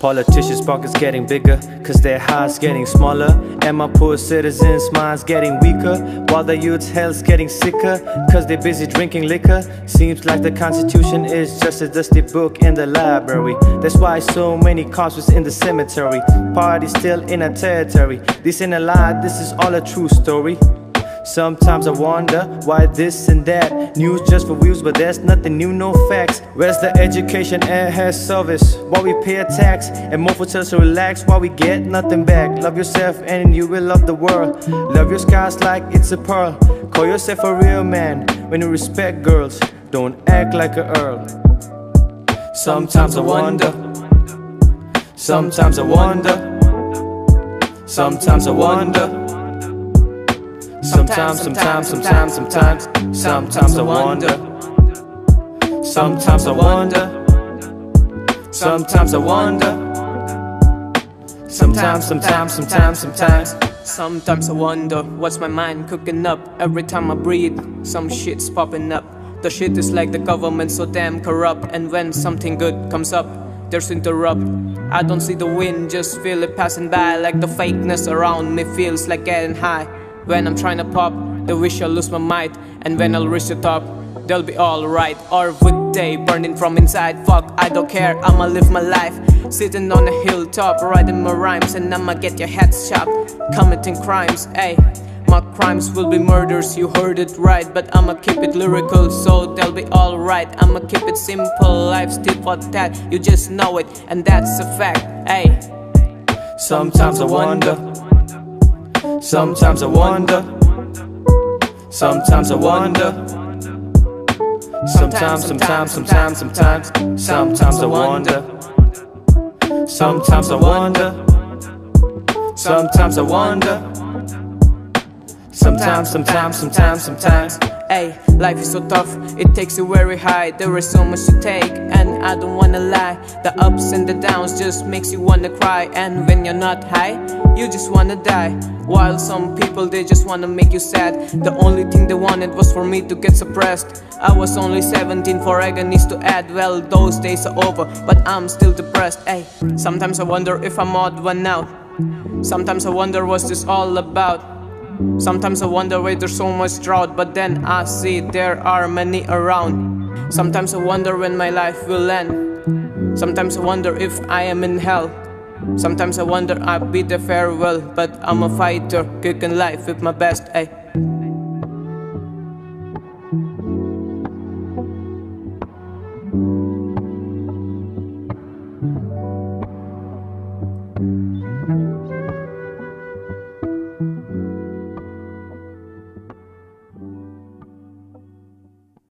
Politicians' pockets getting bigger, cause their hearts getting smaller. And my poor citizens' minds getting weaker. While the youth's health's getting sicker, cause they're busy drinking liquor. Seems like the Constitution is just a dusty book in the library. That's why so many corpses in the cemetery. Party still in a territory. This ain't a lie, this is all a true story. Sometimes I wonder why this and that. News just for views but there's nothing new, no facts. Where's the education and health service? Why we pay a tax and more for us to relax Why we get nothing back. Love yourself and you will love the world. Love your skies like it's a pearl. Call yourself a real man when you respect girls. Don't act like a earl. Sometimes I wonder. Sometimes I wonder. Sometimes I wonder Sometimes, sometimes, sometimes, sometimes, sometimes I wonder. Sometimes I wonder. Sometimes I wonder. Sometimes, sometimes, sometimes, sometimes. Sometimes I wonder what's my mind cooking up every time I breathe. Some shit's popping up. The shit is like the government so damn corrupt. And when something good comes up, there's interrupt. I don't see the wind, just feel it passing by. Like the fakeness around me feels like getting high. When I'm trying to pop, they wish I'll lose my mind. And when I'll reach the top, they'll be alright. Or would they burning from inside? Fuck, I don't care, I'ma live my life. Sitting on a hilltop, writing my rhymes, and I'ma get your head chopped. Committing crimes, ayy. My crimes will be murders, you heard it right But I'ma keep it lyrical so they'll be alright I'ma keep it simple, life's still for that You just know it, and that's a fact, ayy Sometimes I wonder Sometimes I wonder. Sometimes I wonder. Sometimes, sometimes, sometimes, sometimes, sometimes I wonder. Sometimes I wonder. Sometimes I wonder. Sometimes, sometimes, sometimes, sometimes. Hey, life is so tough, it takes you very high. There is so much to take, and I don't wanna lie. The ups and the downs just makes you wanna cry. And when you're not high, you just wanna die. While some people they just wanna make you sad. The only thing they wanted was for me to get suppressed. I was only 17 for agonies to add. Well, those days are over, but I'm still depressed. Hey, sometimes I wonder if I'm odd one out. Sometimes I wonder what's this all about. Sometimes I wonder why there's so much drought, but then I see there are many around. Sometimes I wonder when my life will end. Sometimes I wonder if I am in hell. Sometimes I wonder I bid the farewell, but I'm a fighter, kicking life with my best. Ay.